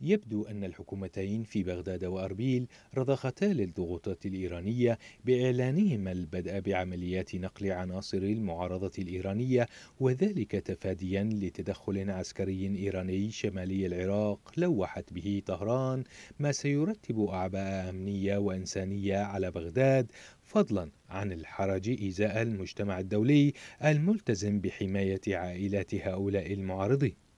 يبدو أن الحكومتين في بغداد وأربيل رضختا للضغوطات الإيرانية بإعلانهما البدء بعمليات نقل عناصر المعارضة الإيرانية وذلك تفاديا لتدخل عسكري إيراني شمالي العراق لوحت به طهران ما سيرتب أعباء أمنية وإنسانية على بغداد فضلا عن الحرج إزاء المجتمع الدولي الملتزم بحماية عائلات هؤلاء المعارضين.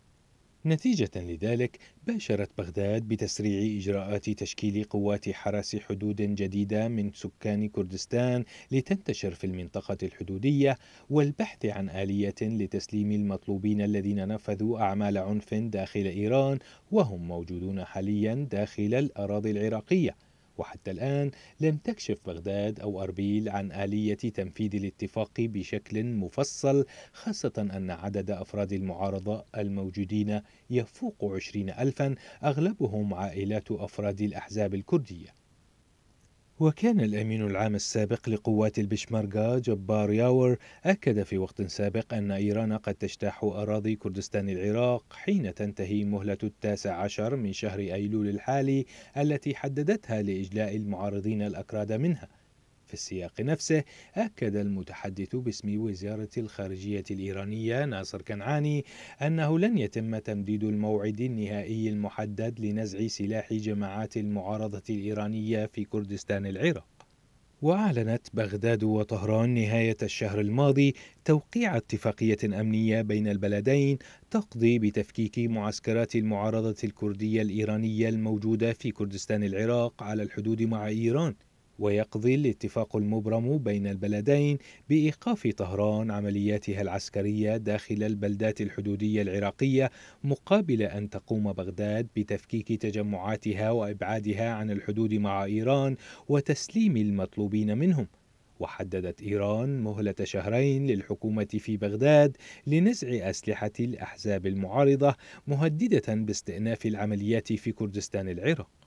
نتيجة لذلك باشرت بغداد بتسريع إجراءات تشكيل قوات حرس حدود جديدة من سكان كردستان لتنتشر في المنطقة الحدودية والبحث عن آلية لتسليم المطلوبين الذين نفذوا أعمال عنف داخل إيران وهم موجودون حاليا داخل الأراضي العراقية. وحتى الآن لم تكشف بغداد أو أربيل عن آلية تنفيذ الاتفاق بشكل مفصل خاصة أن عدد أفراد المعارضة الموجودين يفوق عشرين ألفا أغلبهم عائلات أفراد الأحزاب الكردية. وكان الأمين العام السابق لقوات البشمركة جبار ياور أكد في وقت سابق أن إيران قد تجتاح أراضي كردستان العراق حين تنتهي مهلة التاسع عشر من شهر أيلول الحالي التي حددتها لإجلاء المعارضين الأكراد منها. في السياق نفسه أكد المتحدث باسم وزارة الخارجية الإيرانية ناصر كنعاني أنه لن يتم تمديد الموعد النهائي المحدد لنزع سلاح جماعات المعارضة الإيرانية في كردستان العراق. وأعلنت بغداد وطهران نهاية الشهر الماضي توقيع اتفاقية أمنية بين البلدين تقضي بتفكيك معسكرات المعارضة الكردية الإيرانية الموجودة في كردستان العراق على الحدود مع إيران. ويقضي الاتفاق المبرم بين البلدين بإيقاف طهران عملياتها العسكرية داخل البلدات الحدودية العراقية مقابل أن تقوم بغداد بتفكيك تجمعاتها وإبعادها عن الحدود مع إيران وتسليم المطلوبين منهم. وحددت إيران مهلة شهرين للحكومة في بغداد لنزع أسلحة الأحزاب المعارضة مهددة باستئناف العمليات في كردستان العراق.